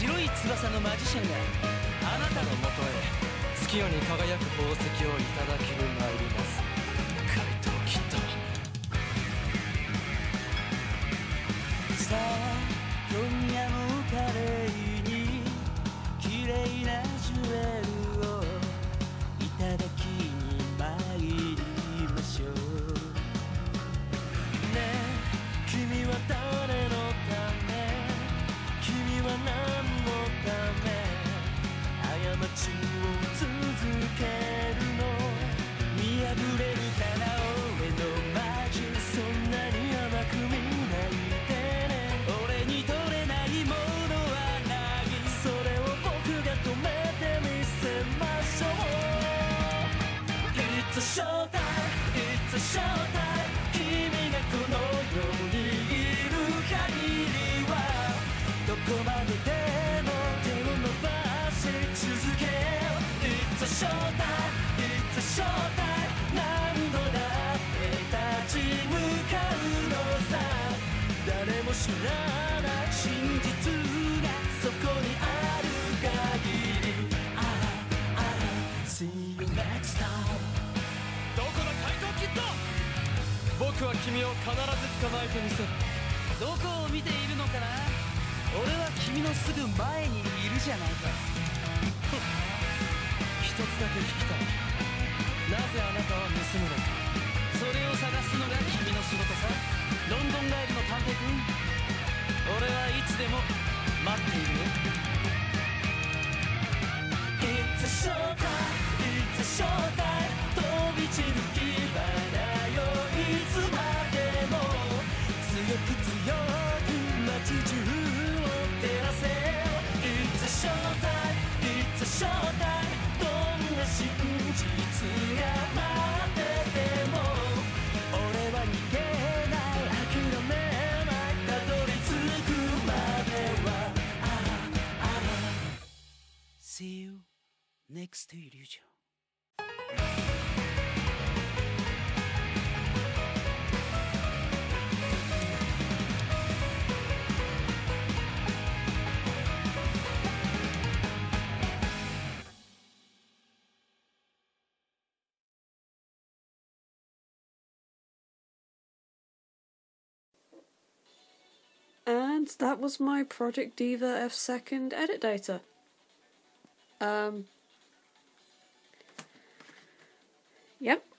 白い翼のマジシャンがあなたのもとへ月夜に輝く宝石をいただきに参ります。怪盗キッドさあ It's a show time It's a show time 君がこの世にいる限りはどこまででも手を伸ばし続け It's a show time It's a show time 何度だって立ち向かうのさ誰も知らない僕は君を必ず捕まえてみせる。どこを見ているのかな？俺は君のすぐ前にいるじゃないか。一つだけ聞きたい。なぜあなたは盗むのか？それを探すのが君の仕事さ。ロンドン帰りの探偵君俺はいつでも待っているよ。Next to illusion And that was my Project Diva F second edit data. Um. Yep.